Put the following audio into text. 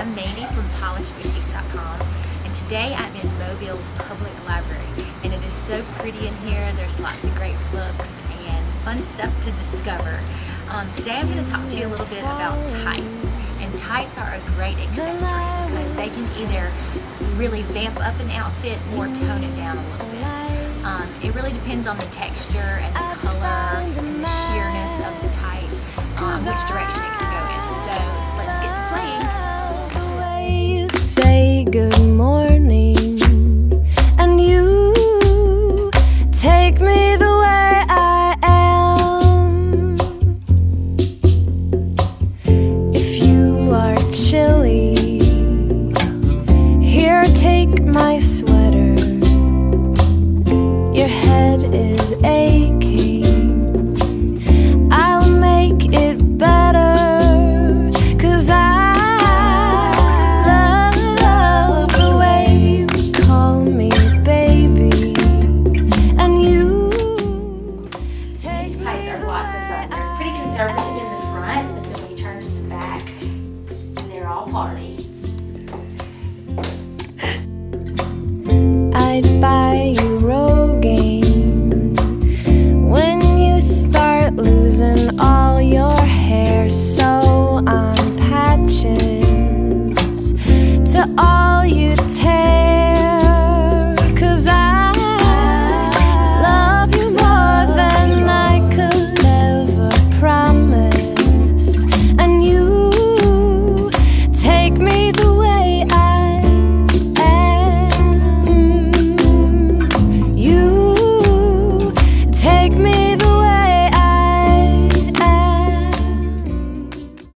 I'm Mandy from polishboutique.com and today I'm in Mobile's Public Library and it is so pretty in here. There's lots of great books and fun stuff to discover. Um, today I'm going to talk to you a little bit about tights and tights are a great accessory because they can either really vamp up an outfit or tone it down a little bit. Um, it really depends on the texture and the color take me the way I am. If you are chilly, here, take my sweater. Your head is aching. I'd buy you Rogaine when you start losing all your hair. Sew on patches to all you take.